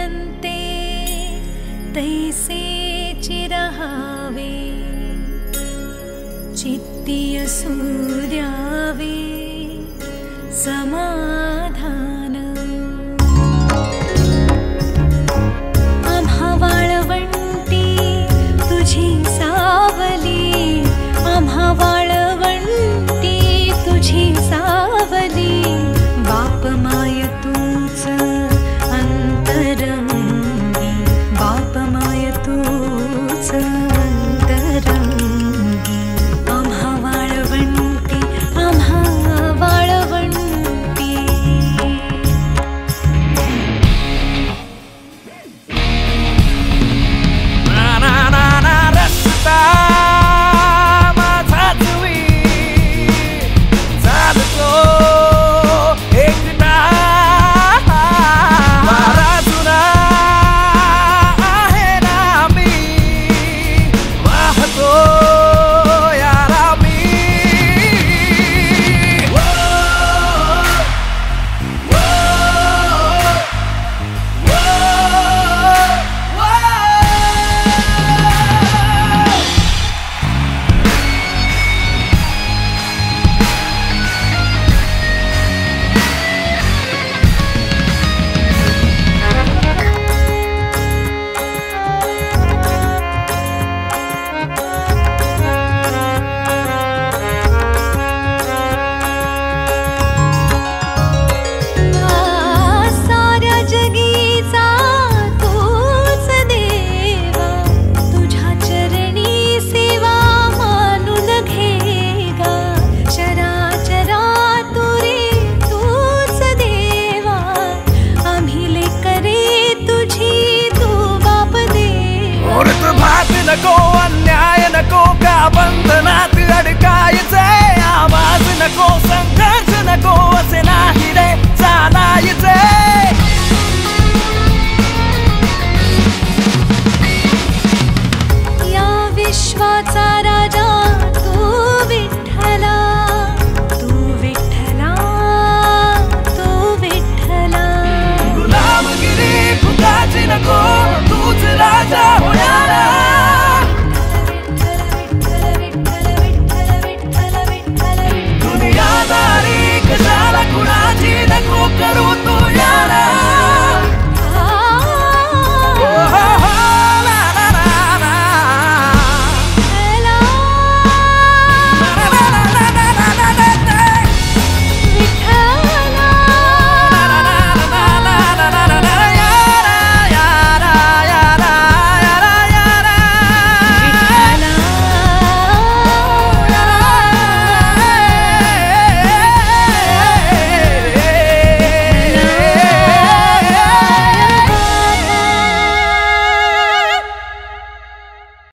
चलन्ते तैसे चिरहावे चित्तीय सूर्यावे समाधान 放在那